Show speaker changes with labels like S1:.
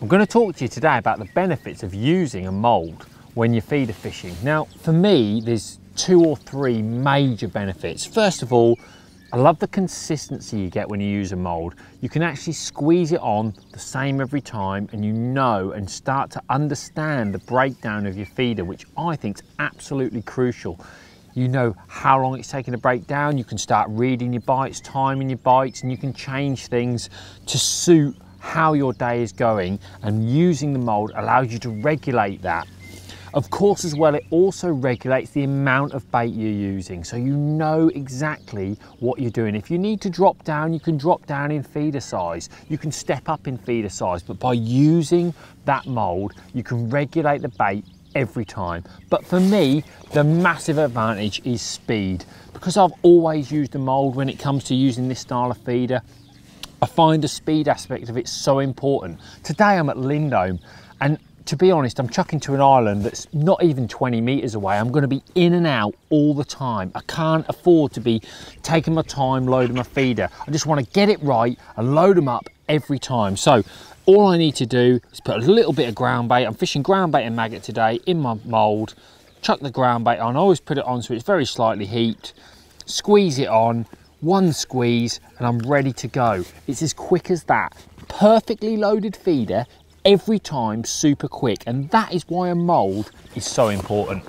S1: I'm going to talk to you today about the benefits of using a mould when you're feeder fishing. Now, for me, there's two or three major benefits. First of all, I love the consistency you get when you use a mould. You can actually squeeze it on the same every time and you know and start to understand the breakdown of your feeder, which I think is absolutely crucial. You know how long it's taking to break down, you can start reading your bites, timing your bites, and you can change things to suit how your day is going and using the mould allows you to regulate that of course, as well, it also regulates the amount of bait you're using. So you know exactly what you're doing. If you need to drop down, you can drop down in feeder size. You can step up in feeder size, but by using that mold, you can regulate the bait every time. But for me, the massive advantage is speed. Because I've always used a mold when it comes to using this style of feeder, I find the speed aspect of it so important. Today I'm at Lindholme and to be honest, I'm chucking to an island that's not even 20 meters away. I'm going to be in and out all the time. I can't afford to be taking my time loading my feeder. I just want to get it right and load them up every time. So all I need to do is put a little bit of ground bait. I'm fishing ground bait and maggot today in my mould. Chuck the ground bait on. I always put it on so it's very slightly heaped. Squeeze it on, one squeeze and I'm ready to go. It's as quick as that. Perfectly loaded feeder every time super quick and that is why a mould is so important.